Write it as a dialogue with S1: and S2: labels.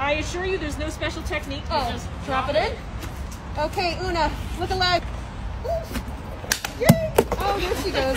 S1: I assure you there's no special technique.
S2: Oh.
S1: Just
S2: drop it in. Okay, Una, look alive. Ooh. Yay. Oh, there she goes.